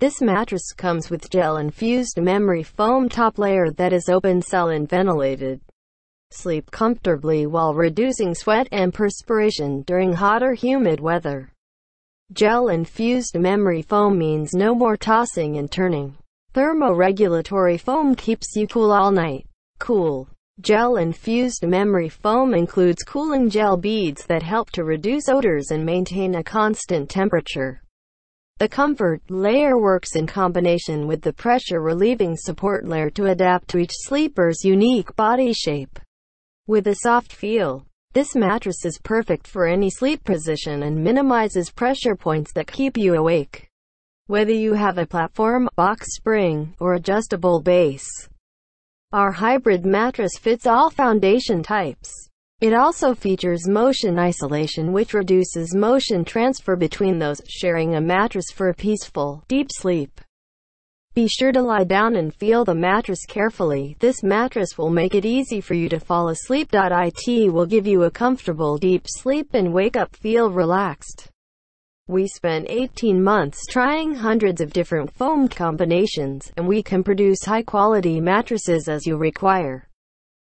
This mattress comes with gel-infused memory foam top layer that is open cell and ventilated. Sleep comfortably while reducing sweat and perspiration during hot or humid weather. Gel-infused memory foam means no more tossing and turning. Thermoregulatory foam keeps you cool all night. Cool. Gel-infused memory foam includes cooling gel beads that help to reduce odors and maintain a constant temperature. The comfort layer works in combination with the pressure-relieving support layer to adapt to each sleeper's unique body shape. With a soft feel, this mattress is perfect for any sleep position and minimizes pressure points that keep you awake. Whether you have a platform, box spring, or adjustable base, our hybrid mattress fits all foundation types. It also features motion isolation which reduces motion transfer between those sharing a mattress for a peaceful, deep sleep. Be sure to lie down and feel the mattress carefully. This mattress will make it easy for you to fall asleep. It will give you a comfortable deep sleep and wake up feel relaxed. We spent 18 months trying hundreds of different foam combinations, and we can produce high quality mattresses as you require.